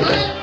Amen.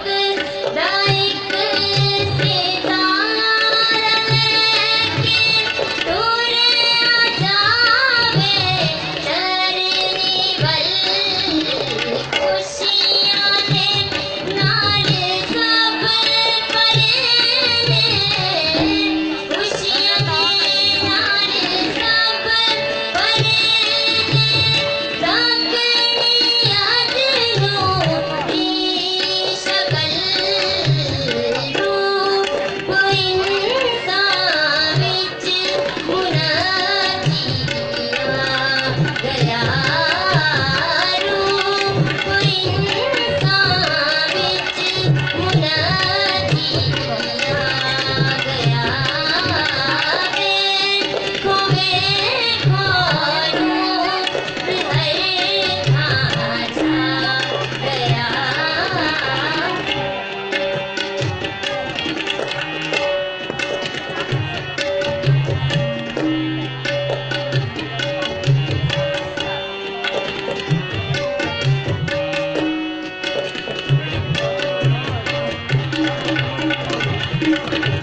やった!